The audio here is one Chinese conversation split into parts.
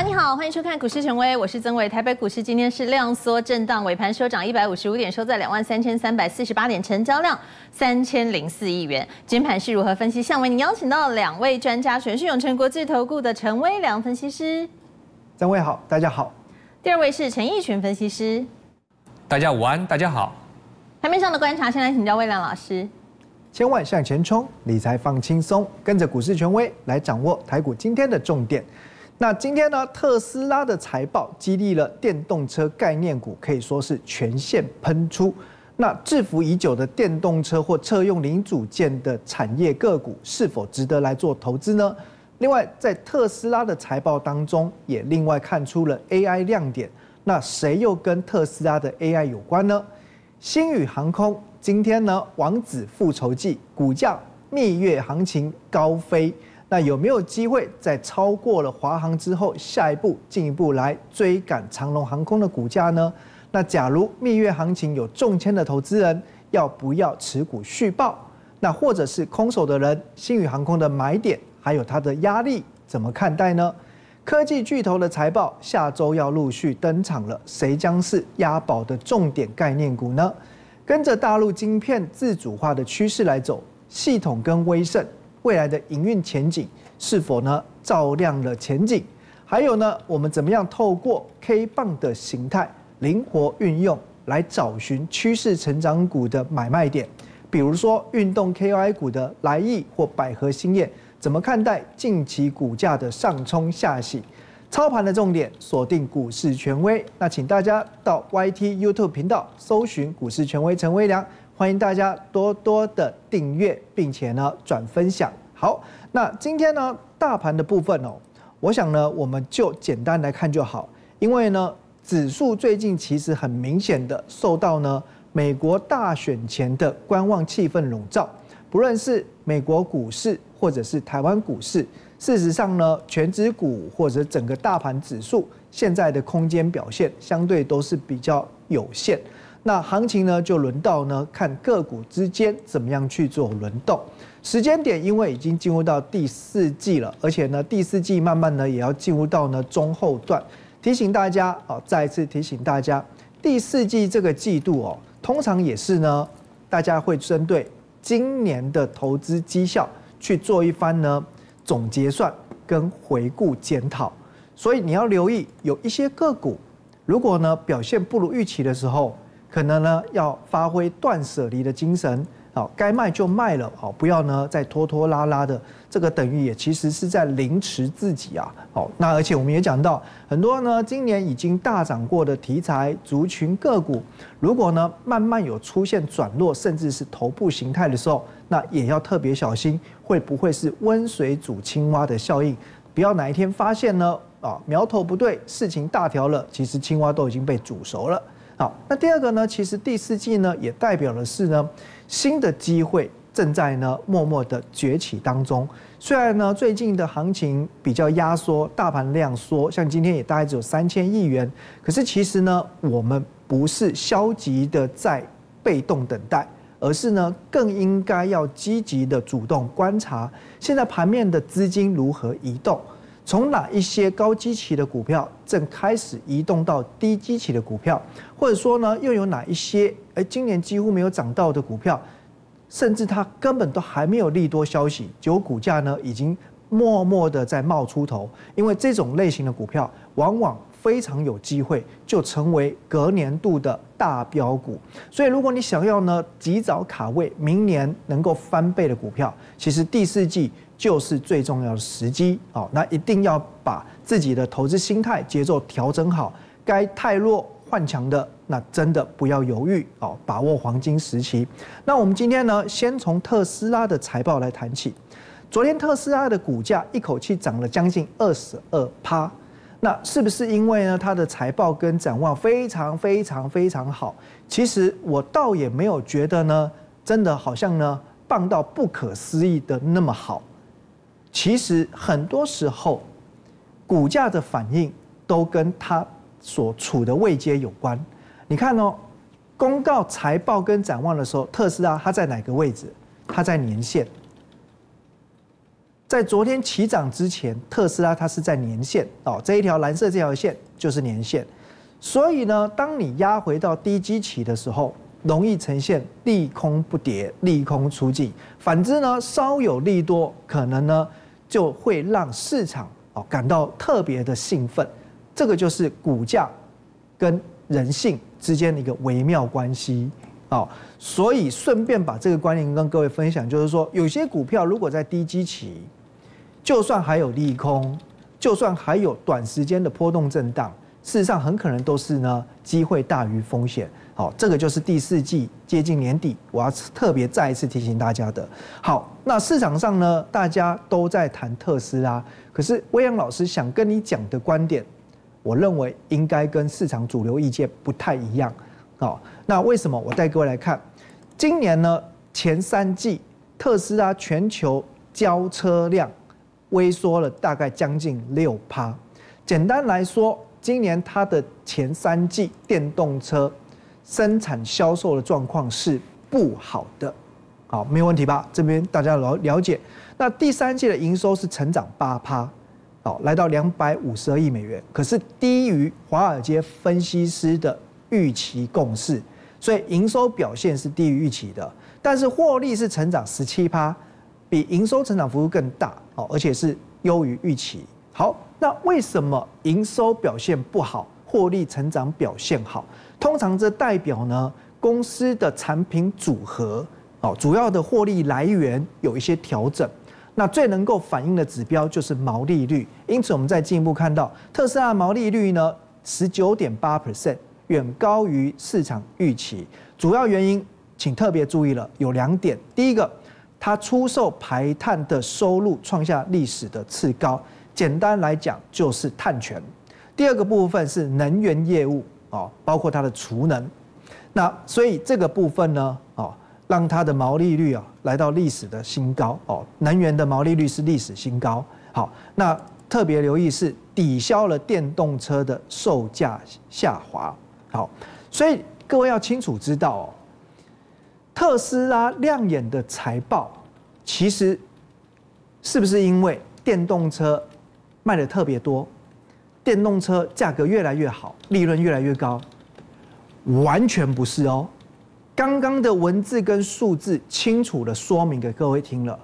晚你好，欢迎收看股市权威，我是曾伟。台北股市今天是量缩震荡，尾盘收涨一百五十五点，收在两万三千三百四十八点，成交量三千零四亿元。今盘是如何分析？向为你邀请到两位专家，选是永成国际投顾的陈威良分析师，曾伟好，大家好。第二位是陈义群分析师，大家午安，大家好。台面上的观察，先来请教威良老师。千万向前冲，理财放轻松，跟着股市权威来掌握台股今天的重点。那今天呢，特斯拉的财报激励了电动车概念股，可以说是全线喷出。那制服已久的电动车或车用零组件的产业个股，是否值得来做投资呢？另外，在特斯拉的财报当中，也另外看出了 AI 亮点。那谁又跟特斯拉的 AI 有关呢？星宇航空今天呢，王子复仇记股价蜜月行情高飞。那有没有机会在超过了华航之后，下一步进一步来追赶长龙航空的股价呢？那假如蜜月行情有中签的投资人，要不要持股续报？那或者是空手的人，新宇航空的买点还有它的压力怎么看待呢？科技巨头的财报下周要陆续登场了，谁将是押宝的重点概念股呢？跟着大陆晶片自主化的趋势来走，系统跟威盛。未来的营运前景是否呢照亮了前景？还有呢，我们怎么样透过 K 棒的形态灵活运用来找寻趋势成长股的买卖点？比如说运动 KY 股的来意或百合新业，怎么看待近期股价的上冲下洗？操盘的重点锁定股市权威，那请大家到 YT YouTube 频道搜寻股市权威陈威良。欢迎大家多多的订阅，并且呢转分享。好，那今天呢大盘的部分哦，我想呢我们就简单来看就好，因为呢指数最近其实很明显的受到呢美国大选前的观望气氛笼罩，不论是美国股市或者是台湾股市，事实上呢全指股或者整个大盘指数现在的空间表现相对都是比较有限。那行情呢，就轮到呢看个股之间怎么样去做轮动。时间点，因为已经进入到第四季了，而且呢第四季慢慢呢也要进入到呢中后段。提醒大家啊，再一次提醒大家，第四季这个季度哦，通常也是呢大家会针对今年的投资绩效去做一番呢总结算跟回顾检讨。所以你要留意，有一些个股如果呢表现不如预期的时候。可能呢要发挥断舍离的精神，好，该卖就卖了，好，不要呢再拖拖拉拉的，这个等于也其实是在凌迟自己啊，好，那而且我们也讲到很多呢，今年已经大涨过的题材族群个股，如果呢慢慢有出现转弱，甚至是头部形态的时候，那也要特别小心，会不会是温水煮青蛙的效应？不要哪一天发现呢，啊苗头不对，事情大条了，其实青蛙都已经被煮熟了。好，那第二个呢？其实第四季呢，也代表的是呢，新的机会正在呢默默的崛起当中。虽然呢，最近的行情比较压缩，大盘量缩，像今天也大概只有三千亿元。可是其实呢，我们不是消极的在被动等待，而是呢，更应该要积极的主动观察现在盘面的资金如何移动。从哪一些高基期的股票正开始移动到低基期的股票，或者说呢，又有哪一些哎今年几乎没有涨到的股票，甚至它根本都还没有利多消息，结果股价呢已经默默的在冒出头，因为这种类型的股票往往非常有机会就成为隔年度的大标股，所以如果你想要呢及早卡位明年能够翻倍的股票，其实第四季。就是最重要的时机哦，那一定要把自己的投资心态节奏调整好，该太弱换强的，那真的不要犹豫哦，把握黄金时期。那我们今天呢，先从特斯拉的财报来谈起。昨天特斯拉的股价一口气涨了将近二十二趴，那是不是因为呢它的财报跟展望非常非常非常好？其实我倒也没有觉得呢，真的好像呢棒到不可思议的那么好。其实很多时候，股价的反应都跟它所处的位阶有关。你看哦，公告财报跟展望的时候，特斯拉它在哪个位置？它在年线。在昨天起涨之前，特斯拉它是在年线哦，这一条蓝色这条线就是年线，所以呢，当你压回到低基期的时候，容易呈现利空不跌、利空出尽。反之呢，稍有利多，可能呢就会让市场哦感到特别的兴奋。这个就是股价跟人性之间的一个微妙关系。哦，所以顺便把这个观念跟各位分享，就是说，有些股票如果在低基期，就算还有利空，就算还有短时间的波动震荡，事实上很可能都是呢机会大于风险。好，这个就是第四季接近年底，我要特别再一次提醒大家的。好，那市场上呢，大家都在谈特斯拉，可是威扬老师想跟你讲的观点，我认为应该跟市场主流意见不太一样。好，那为什么？我带各位来看，今年呢前三季特斯拉全球交车量微缩了大概将近六趴。简单来说，今年它的前三季电动车生产销售的状况是不好的。好，没有问题吧？这边大家了了解。那第三季的营收是成长八趴，好，来到两百五十二亿美元，可是低于华尔街分析师的。预期共识，所以营收表现是低于预期的，但是获利是成长十七趴，比营收成长幅度更大哦，而且是优于预期。好，那为什么营收表现不好，获利成长表现好？通常这代表呢公司的产品组合哦，主要的获利来源有一些调整。那最能够反映的指标就是毛利率，因此我们再进一步看到特斯拉毛利率呢十九点八 percent。远高于市场预期，主要原因请特别注意了，有两点。第一个，它出售排碳的收入创下历史的次高，简单来讲就是碳权。第二个部分是能源业务哦，包括它的储能。那所以这个部分呢，哦，让它的毛利率啊来到历史的新高哦，能源的毛利率是历史新高。好，那特别留意是抵消了电动车的售价下滑。好，所以各位要清楚知道哦，特斯拉亮眼的财报，其实是不是因为电动车卖的特别多，电动车价格越来越好，利润越来越高？完全不是哦。刚刚的文字跟数字清楚的说明给各位听了，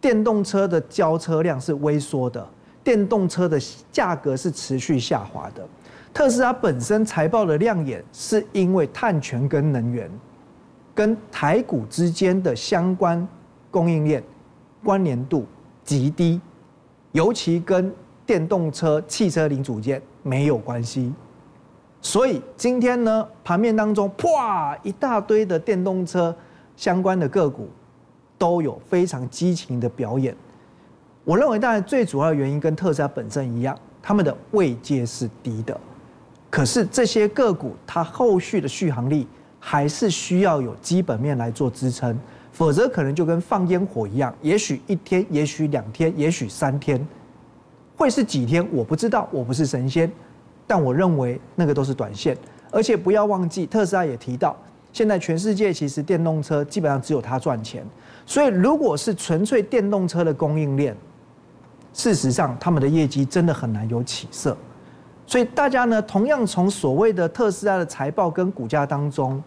电动车的交车量是微缩的，电动车的价格是持续下滑的。特斯拉本身财报的亮眼，是因为碳权跟能源，跟台股之间的相关供应链关联度极低，尤其跟电动车汽车零组件没有关系。所以今天呢，盘面当中，啪一大堆的电动车相关的个股都有非常激情的表演。我认为，当然最主要的原因跟特斯拉本身一样，他们的位阶是低的。可是这些个股，它后续的续航力还是需要有基本面来做支撑，否则可能就跟放烟火一样，也许一天，也许两天，也许三天，会是几天，我不知道，我不是神仙，但我认为那个都是短线。而且不要忘记，特斯拉也提到，现在全世界其实电动车基本上只有它赚钱，所以如果是纯粹电动车的供应链，事实上他们的业绩真的很难有起色。所以大家呢，同样从所谓的特斯拉的财报跟股价当中，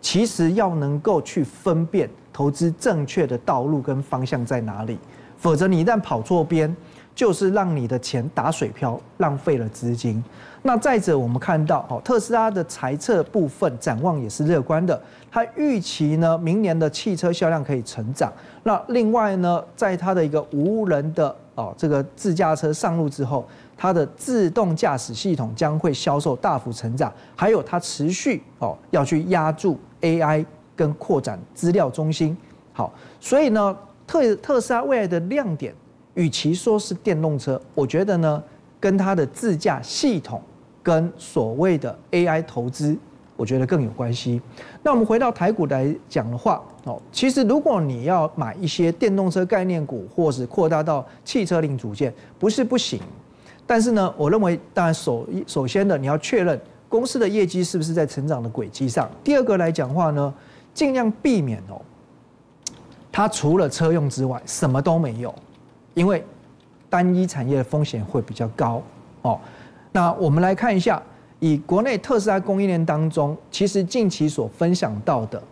其实要能够去分辨投资正确的道路跟方向在哪里，否则你一旦跑错边，就是让你的钱打水漂，浪费了资金。那再者，我们看到哦，特斯拉的财测部分展望也是乐观的，它预期呢，明年的汽车销量可以成长。那另外呢，在它的一个无人的哦这个自驾车上路之后。它的自动驾驶系统将会销售大幅成长，还有它持续哦要去压住 AI 跟扩展资料中心。好，所以呢，特特斯拉未来的亮点，与其说是电动车，我觉得呢，跟它的自驾系统跟所谓的 AI 投资，我觉得更有关系。那我们回到台股来讲的话，哦，其实如果你要买一些电动车概念股，或是扩大到汽车零组件，不是不行。但是呢，我认为，当然首首先的，你要确认公司的业绩是不是在成长的轨迹上。第二个来讲话呢，尽量避免哦，它除了车用之外什么都没有，因为单一产业的风险会比较高哦。那我们来看一下，以国内特斯拉供应链当中，其实近期所分享到的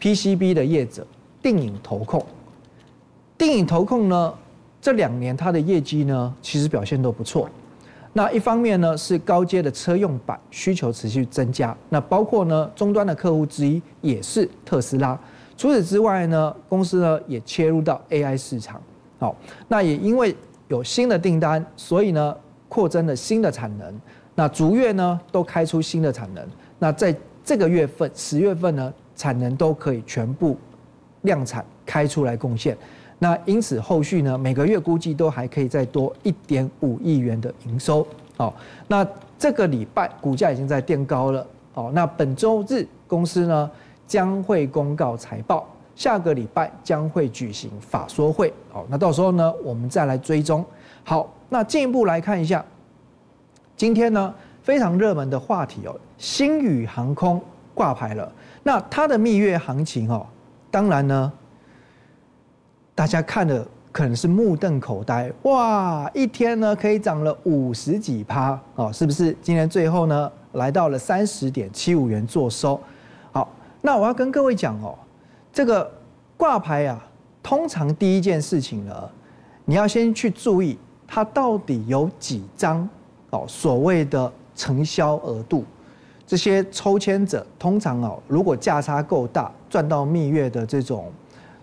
PCB 的业者定影投控，定影投控呢，这两年它的业绩呢，其实表现都不错。那一方面呢，是高阶的车用版需求持续增加，那包括呢，终端的客户之一也是特斯拉。除此之外呢，公司呢也切入到 AI 市场。好，那也因为有新的订单，所以呢扩增了新的产能。那逐月呢都开出新的产能。那在这个月份十月份呢，产能都可以全部量产开出来贡献。那因此后续呢每个月估计都还可以再多一点五亿元的营收。好，那这个礼拜股价已经在垫高了。好，那本周日公司呢将会公告财报。下个礼拜将会举行法说会，好，那到时候呢，我们再来追踪。好，那进一步来看一下，今天呢非常热门的话题哦，星宇航空挂牌了。那它的蜜月行情哦，当然呢，大家看的可能是目瞪口呆，哇，一天呢可以涨了五十几趴哦，是不是？今天最后呢来到了三十点七五元做收。好，那我要跟各位讲哦。这个挂牌啊，通常第一件事情呢，你要先去注意它到底有几张哦，所谓的承销额度。这些抽签者通常哦，如果价差够大，赚到蜜月的这种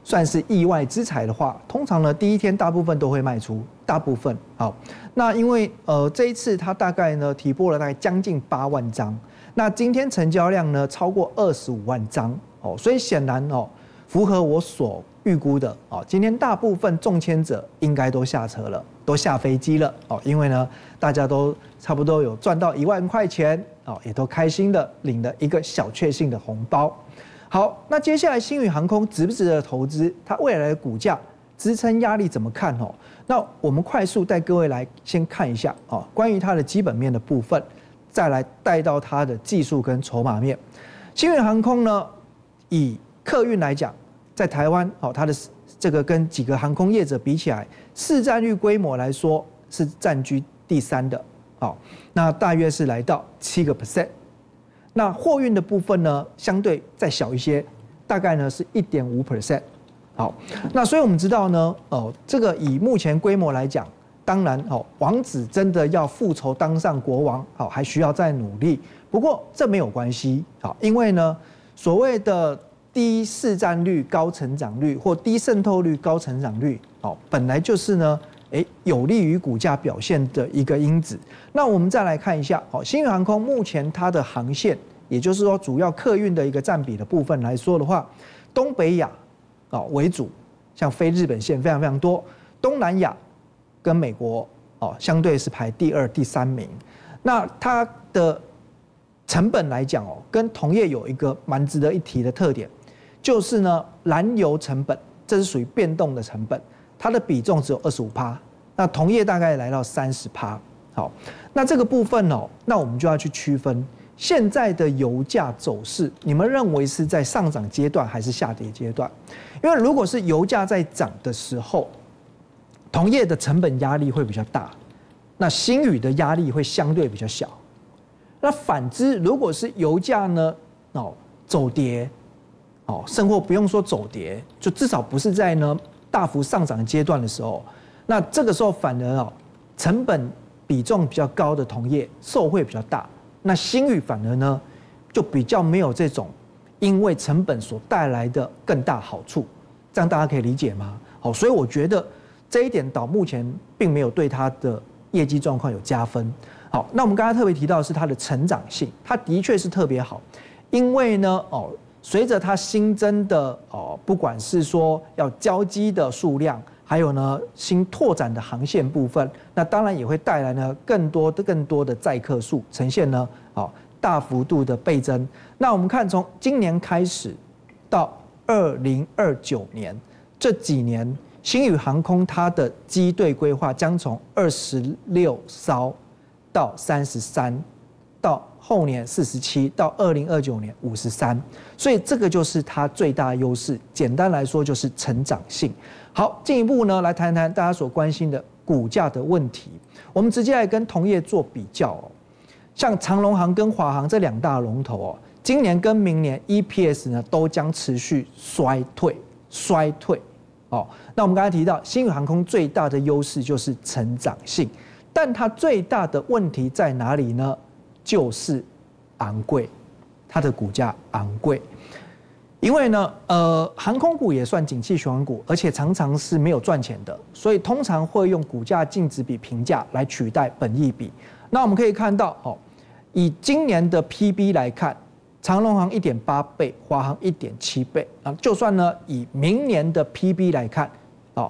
算是意外之财的话，通常呢第一天大部分都会卖出，大部分好。那因为呃这一次它大概呢提拨了大概将近八万张，那今天成交量呢超过二十五万张哦，所以显然哦。符合我所预估的哦，今天大部分中签者应该都下车了，都下飞机了哦，因为呢，大家都差不多有赚到一万块钱哦，也都开心的领了一个小确幸的红包。好，那接下来新宇航空值不值得投资？它未来的股价支撑压力怎么看哦？那我们快速带各位来先看一下哦，关于它的基本面的部分，再来带到它的技术跟筹码面。新宇航空呢，以客运来讲，在台湾，哦，它的这个跟几个航空业者比起来，市占率规模来说是占据第三的，好，那大约是来到七个 percent。那货运的部分呢，相对再小一些，大概呢是一点五 percent。好，那所以我们知道呢，哦，这个以目前规模来讲，当然，哦，王子真的要复仇当上国王，好，还需要再努力。不过这没有关系，好，因为呢，所谓的。低市占率、高成长率或低渗透率、高成长率，哦，本来就是呢，诶，有利于股价表现的一个因子。那我们再来看一下，哦，新宇航空目前它的航线，也就是说主要客运的一个占比的部分来说的话，东北亚，哦为主，像飞日本线非常非常多，东南亚跟美国，哦相对是排第二、第三名。那它的成本来讲，哦，跟同业有一个蛮值得一提的特点。就是呢，燃油成本，这是属于变动的成本，它的比重只有二十五趴，那同业大概来到三十趴。好，那这个部分哦，那我们就要去区分现在的油价走势，你们认为是在上涨阶段还是下跌阶段？因为如果是油价在涨的时候，同业的成本压力会比较大，那新宇的压力会相对比较小。那反之，如果是油价呢，哦走跌。哦，甚或不用说走跌，就至少不是在呢大幅上涨阶段的时候，那这个时候反而哦，成本比重比较高的同业受惠比较大，那新宇反而呢就比较没有这种因为成本所带来的更大好处，这样大家可以理解吗？好，所以我觉得这一点到目前并没有对它的业绩状况有加分。好，那我们刚才特别提到的是它的成长性，它的确是特别好，因为呢，哦。随着它新增的哦，不管是说要交机的数量，还有呢新拓展的航线部分，那当然也会带来呢更多的更多的载客数呈现呢哦大幅度的倍增。那我们看从今年开始到二零二九年这几年，新宇航空它的机队规划将从二十六艘到三十三到后年四十七，到二零二九年五十三，所以这个就是它最大优势。简单来说就是成长性。好，进一步呢来谈谈大家所关心的股价的问题。我们直接来跟同业做比较哦，像长隆行跟华航这两大龙头哦，今年跟明年 EPS 呢都将持续衰退，衰退。哦，那我们刚才提到新宇航空最大的优势就是成长性，但它最大的问题在哪里呢？就是昂贵，它的股价昂贵。因为呢，呃，航空股也算景气循环股，而且常常是没有赚钱的，所以通常会用股价净值比评价来取代本益比。那我们可以看到，哦，以今年的 PB 来看。长隆行一点八倍，华航一点七倍啊。就算呢，以明年的 PB 来看，哦，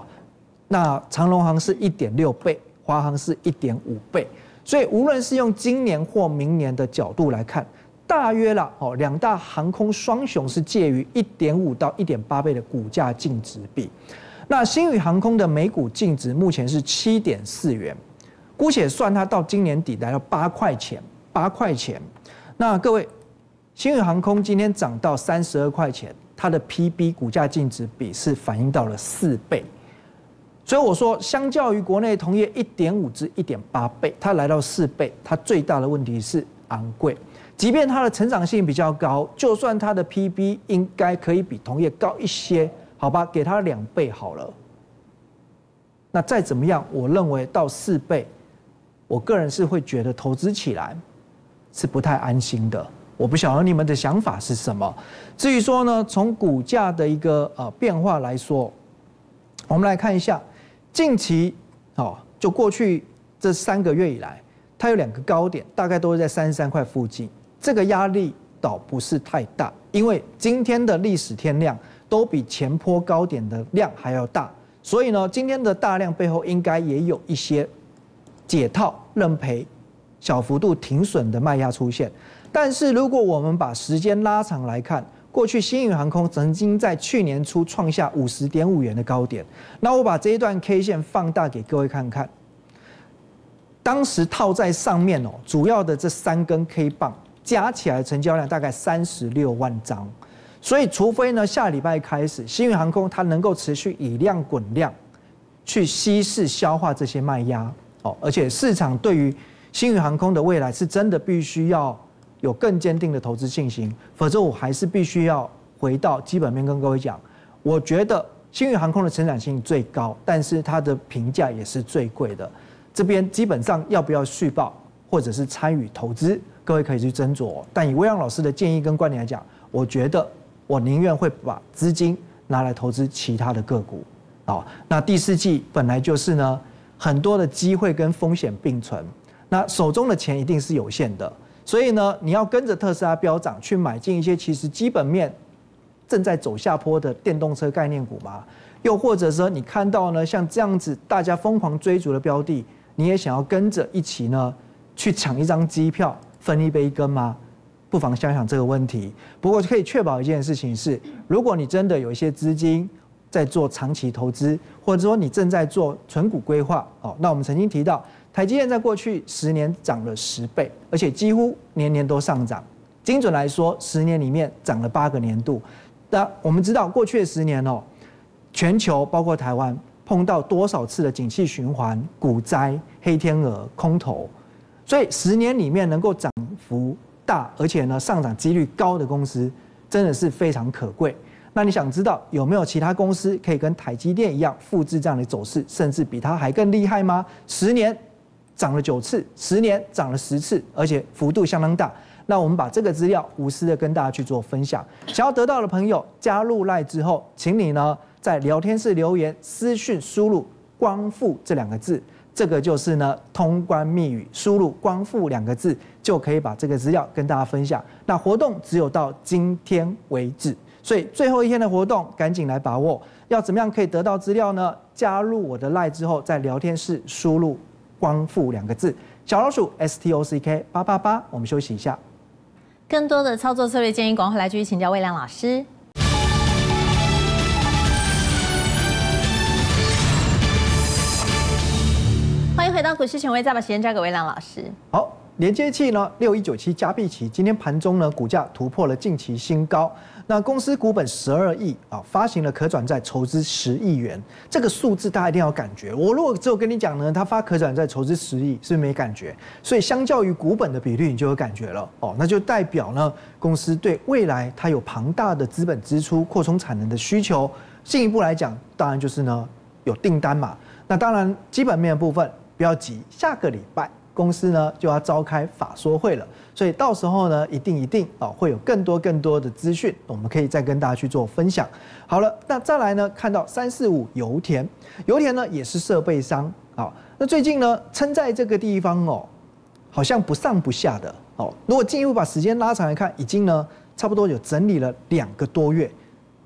那长隆行是一点六倍，华航是一点五倍。所以无论是用今年或明年的角度来看，大约了哦，两大航空双雄是介于一点五到一点八倍的股价净值比。那新宇航空的每股净值目前是七点四元，姑且算它到今年底来到八块钱，八块钱。那各位。新宇航空今天涨到三十二块钱，它的 PB 股价净值比是反映到了四倍，所以我说，相较于国内同业一点五至一点八倍，它来到四倍，它最大的问题是昂贵。即便它的成长性比较高，就算它的 PB 应该可以比同业高一些，好吧，给它两倍好了。那再怎么样，我认为到四倍，我个人是会觉得投资起来是不太安心的。我不晓得你们的想法是什么。至于说呢，从股价的一个呃变化来说，我们来看一下近期哦，就过去这三个月以来，它有两个高点，大概都是在三十三块附近。这个压力倒不是太大，因为今天的历史天量都比前坡高点的量还要大，所以呢，今天的大量背后应该也有一些解套认赔、小幅度停损的卖压出现。但是如果我们把时间拉长来看，过去新宇航空曾经在去年初创下五十点五元的高点，那我把这一段 K 线放大给各位看看，当时套在上面哦，主要的这三根 K 棒加起来成交量大概三十六万张，所以除非呢下礼拜开始新宇航空它能够持续以量滚量，去稀释消化这些卖压。哦，而且市场对于新宇航空的未来是真的必须要。有更坚定的投资信心，否则我还是必须要回到基本面跟各位讲。我觉得新宇航空的成长性最高，但是它的评价也是最贵的。这边基本上要不要续报或者是参与投资，各位可以去斟酌。但以魏阳老师的建议跟观点来讲，我觉得我宁愿会把资金拿来投资其他的个股。好，那第四季本来就是呢很多的机会跟风险并存，那手中的钱一定是有限的。所以呢，你要跟着特斯拉飙涨去买进一些其实基本面正在走下坡的电动车概念股吗？又或者说你看到呢像这样子大家疯狂追逐的标的，你也想要跟着一起呢去抢一张机票分一杯羹吗？不妨想想这个问题。不过可以确保一件事情是，如果你真的有一些资金在做长期投资，或者说你正在做存股规划哦，那我们曾经提到。台积电在过去十年涨了十倍，而且几乎年年都上涨。精准来说，十年里面涨了八个年度。那我们知道，过去的十年哦，全球包括台湾碰到多少次的景气循环、股灾、黑天鹅、空头，所以十年里面能够涨幅大，而且呢上涨几率高的公司，真的是非常可贵。那你想知道有没有其他公司可以跟台积电一样复制这样的走势，甚至比它还更厉害吗？十年。涨了九次，十年涨了十次，而且幅度相当大。那我们把这个资料无私的跟大家去做分享。想要得到的朋友加入赖之后，请你呢在聊天室留言私讯输入“光复”这两个字，这个就是呢通关密语，输入“光复”两个字就可以把这个资料跟大家分享。那活动只有到今天为止，所以最后一天的活动赶紧来把握。要怎么样可以得到资料呢？加入我的赖之后，在聊天室输入。光复两个字，小老鼠 S T O C K 八八八，我们休息一下。更多的操作策略建议，广后来继续请教魏亮老师。欢迎回到股市权威，再把时间交给魏亮老师。好，连接器呢，六一九七加币奇今天盘中呢，股价突破了近期新高。那公司股本十二亿啊，发行了可转债筹资十亿元，这个数字大家一定要感觉。我如果只有跟你讲呢，他发可转债筹资十亿，是不是没感觉？所以相较于股本的比率，你就有感觉了哦。那就代表呢，公司对未来它有庞大的资本支出、扩充产能的需求。进一步来讲，当然就是呢有订单嘛。那当然基本面的部分不要急，下个礼拜。公司呢就要召开法说会了，所以到时候呢一定一定啊会有更多更多的资讯，我们可以再跟大家去做分享。好了，那再来呢看到三四五油田，油田呢也是设备商啊，那最近呢撑在这个地方哦，好像不上不下的哦。如果进一步把时间拉长来看，已经呢差不多有整理了两个多月，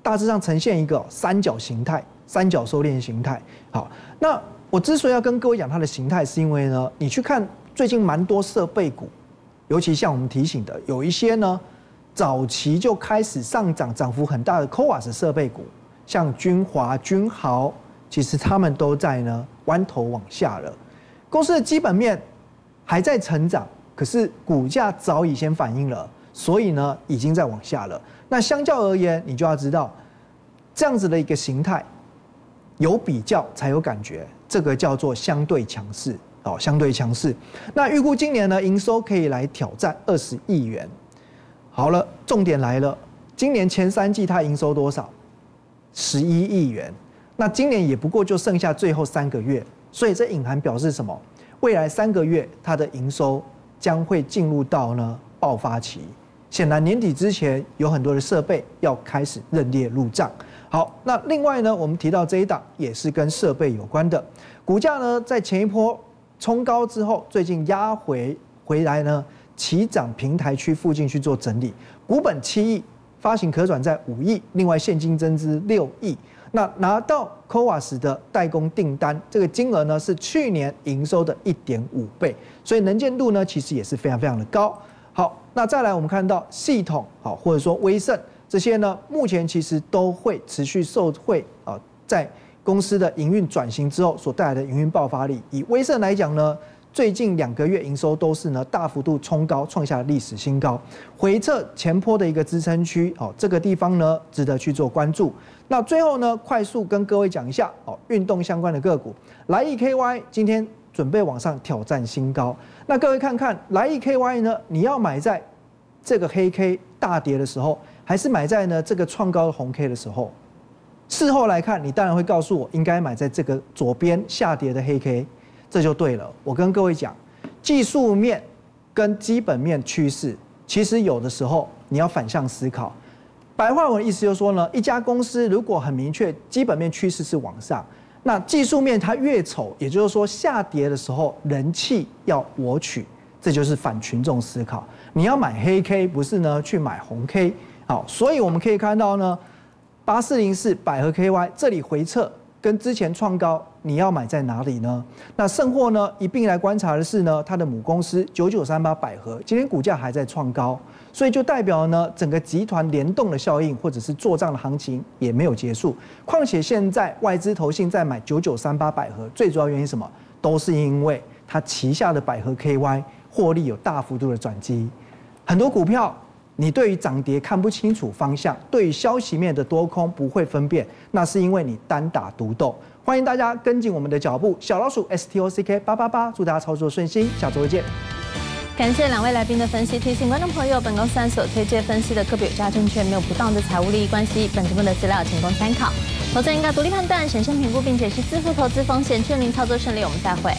大致上呈现一个三角形态，三角收敛形态。好，那我之所以要跟各位讲它的形态，是因为呢你去看。最近蛮多设备股，尤其像我们提醒的，有一些呢，早期就开始上涨、涨幅很大的 COAS 设备股，像君华、君豪，其实他们都在呢弯头往下了。公司的基本面还在成长，可是股价早已先反映了，所以呢已经在往下了。那相较而言，你就要知道，这样子的一个形态，有比较才有感觉，这个叫做相对强势。哦，相对强势。那预估今年呢，营收可以来挑战二十亿元。好了，重点来了，今年前三季它营收多少？十一亿元。那今年也不过就剩下最后三个月，所以这隐含表示什么？未来三个月它的营收将会进入到呢爆发期。显然年底之前有很多的设备要开始认列入账。好，那另外呢，我们提到这一档也是跟设备有关的，股价呢在前一波。冲高之后，最近压回回来呢，起涨平台区附近去做整理，股本七亿，发行可转债五亿，另外现金增资六亿，那拿到 c o a s 的代工订单，这个金额呢是去年营收的一点五倍，所以能见度呢其实也是非常非常的高。好，那再来我们看到系统好，或者说威盛这些呢，目前其实都会持续受惠啊，在。公司的营运转型之后所带来的营运爆发力，以威盛来讲呢，最近两个月营收都是呢大幅度冲高，创下历史新高，回撤前坡的一个支撑区，哦，这个地方呢值得去做关注。那最后呢，快速跟各位讲一下，哦，运动相关的个股，来易 KY 今天准备往上挑战新高，那各位看看来易 KY 呢，你要买在这个黑 K 大跌的时候，还是买在呢这个创高的红 K 的时候？事后来看，你当然会告诉我应该买在这个左边下跌的黑 K，这就对了。我跟各位讲，技术面跟基本面趋势，其实有的时候你要反向思考。白话文意思就是说呢，一家公司如果很明确基本面趋势是往上，那技术面它越丑，也就是说下跌的时候人气要我取，这就是反群众思考。你要买黑 K，不是呢去买红 K。好，所以我们可以看到呢。八四零四百合 KY 这里回撤跟之前创高，你要买在哪里呢？那剩货呢？一并来观察的是呢，它的母公司九九三八百合今天股价还在创高，所以就代表呢整个集团联动的效应或者是做账的行情也没有结束。况且现在外资投信在买九九三八百合，最主要原因什么？都是因为它旗下的百合 KY 获利有大幅度的转机，很多股票。你对于涨跌看不清楚方向，对于消息面的多空不会分辨，那是因为你单打独斗。欢迎大家跟紧我们的脚步，小老鼠 S T O C K 八八八，祝大家操作顺心，下周见。感谢两位来宾的分析，提醒观众朋友，本公司所推荐分析的个别有价证券没有不当的财务利益关系，本节目的资料仅供参考，投资人应该独立判断、审慎评估，并且是自负投资风险，祝您操作顺利，我们再会。